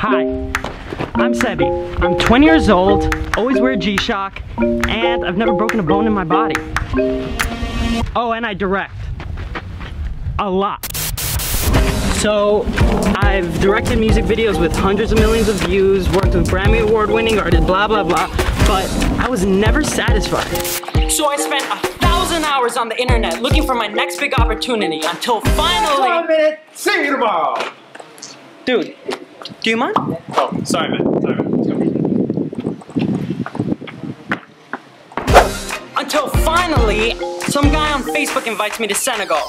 Hi, I'm Sebi. I'm 20 years old, always wear G-Shock, and I've never broken a bone in my body. Oh, and I direct. A lot. So, I've directed music videos with hundreds of millions of views, worked with Grammy Award winning artists, blah blah blah, but I was never satisfied. So I spent a thousand hours on the internet looking for my next big opportunity until finally- One minute, sing it ball. Dude, do you mind? Oh, sorry man, sorry man. Until finally, some guy on Facebook invites me to Senegal.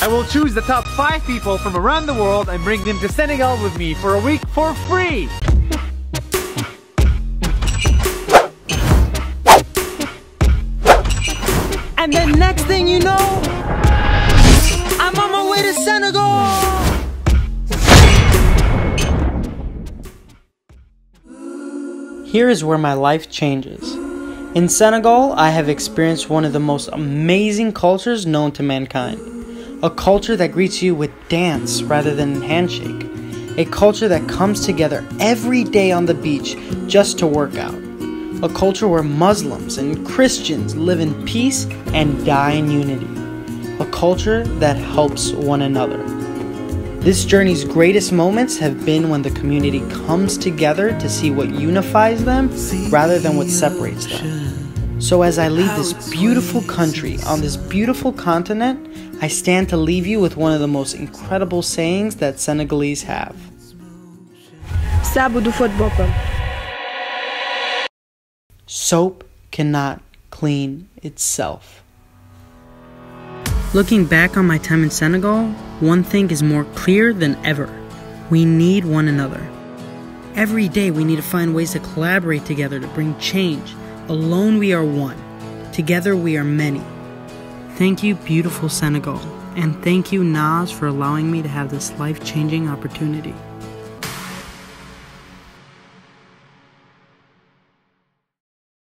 I will choose the top five people from around the world and bring them to Senegal with me for a week for free. And then next thing you know, I'm on my way to Senegal. Here is where my life changes. In Senegal, I have experienced one of the most amazing cultures known to mankind. A culture that greets you with dance rather than handshake. A culture that comes together every day on the beach just to work out. A culture where Muslims and Christians live in peace and die in unity. A culture that helps one another. This journey's greatest moments have been when the community comes together to see what unifies them rather than what separates them. So, as I leave this beautiful country on this beautiful continent, I stand to leave you with one of the most incredible sayings that Senegalese have. saabu du fóot boppam Soap cannot clean itself. Looking back on my time in Senegal, one thing is more clear than ever. We need one another. Every day we need to find ways to collaborate together to bring change. Alone we are one. Together we are many. Thank you, beautiful Senegal. And thank you, Nas, for allowing me to have this life changing opportunity.